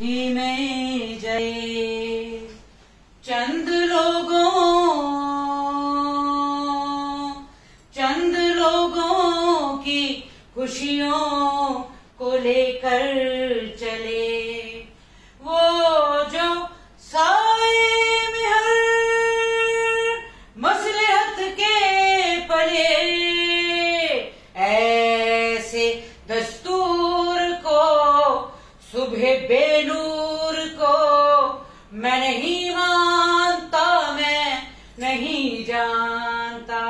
ही में जय। चंद लोगों चंद लोगों की खुशियों को लेकर चले। वो जो साए में हर मसलहत के पले, ऐसे दस्तूर तुझे बेनूर को। मैं नहीं मानता मैं नहीं जानता।